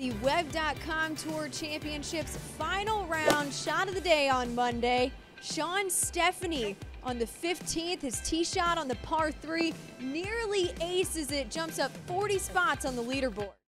The Web.com Tour Championships final round shot of the day on Monday. Shawn Stefani on the 15th, his tee shot on the par three nearly aces it, jumps up 40 spots on the leaderboard.